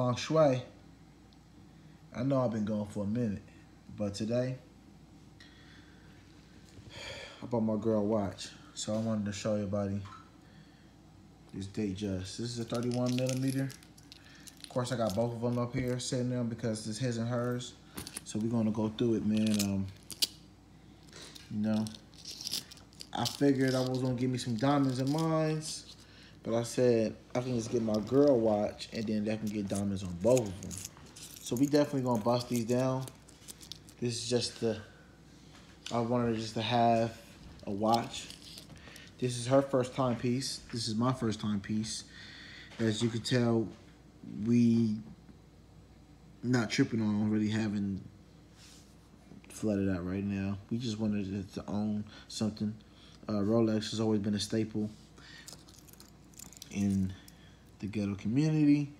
feng shui. I know I've been going for a minute, but today I bought my girl watch. So I wanted to show everybody this Datejust. This is a 31 millimeter. Of course, I got both of them up here sitting there because it's his and hers. So we're gonna go through it, man. Um, you know, I figured I was gonna give me some diamonds and mines. But I said I can just get my girl watch and then that can get diamonds on both of them. So we definitely gonna bust these down. This is just the, I wanted just to have a watch. This is her first time piece. This is my first time piece. As you can tell, we not tripping on really having flooded out right now. We just wanted to own something. Uh, Rolex has always been a staple in the ghetto community.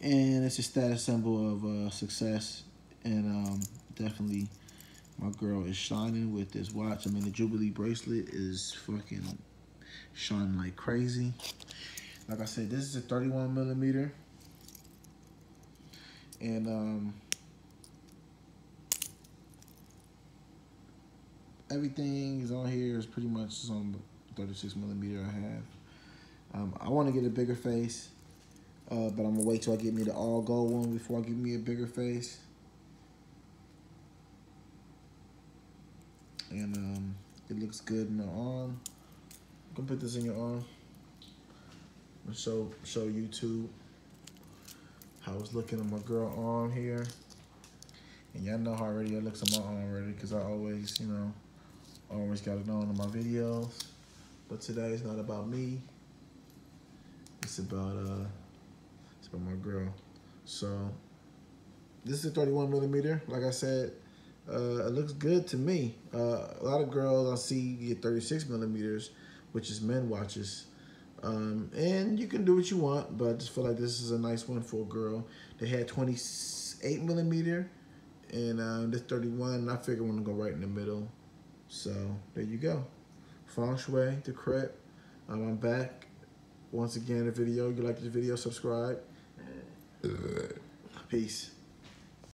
And it's a status symbol of uh, success. And um, definitely my girl is shining with this watch. I mean, the Jubilee bracelet is fucking shining like crazy. Like I said, this is a 31 millimeter. And um, everything is on here is pretty much on 36 millimeter I have. Um, I want to get a bigger face, uh, but I'm gonna wait till I get me the all gold one before I get me a bigger face. And um, it looks good in the arm. I'm gonna put this in your arm. Show show YouTube how it's looking on my girl arm here. And y'all know how already it looks on my arm already because I always, you know, always got it on in my videos. But today is not about me. It's about uh, it's about my girl. So this is a 31 millimeter. Like I said, uh, it looks good to me. Uh, a lot of girls I see get 36 millimeters, which is men watches. Um, and you can do what you want, but I just feel like this is a nice one for a girl. They had 28 millimeter and uh, this 31, and I figure I'm gonna go right in the middle. So there you go. Feng Shui, the Crip. Um, I'm back once again, the video, you like the video, subscribe. Peace.